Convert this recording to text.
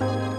Bye.